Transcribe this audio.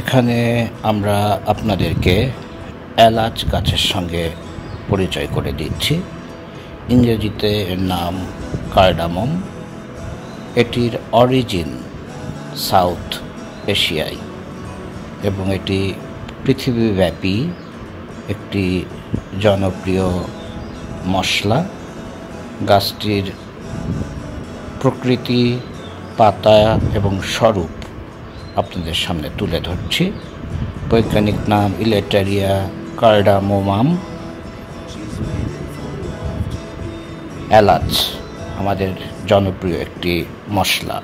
এখানে আমরা আপনাদেরকে এলাচ গাছের সঙ্গে পরিচয় করে দিচ্ছি। ইংরেজিতে এর নাম কার্ডামম। এটির অরিজিন সাউথ এশিয়ায় এবং এটি পৃথিবীব্যাপী একটি জনপ্রিয় মশলা। গাছটির প্রকৃতি, পাতা এবং স্বরূপ আপনাদের সামনে তুলে ধরছি। বৈজ্ঞানিক নাম ইলেটারিয়া কার্ডামোমাম। এলাচ আমাদের জনপ্রিয় একটি মশলা।